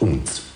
uns.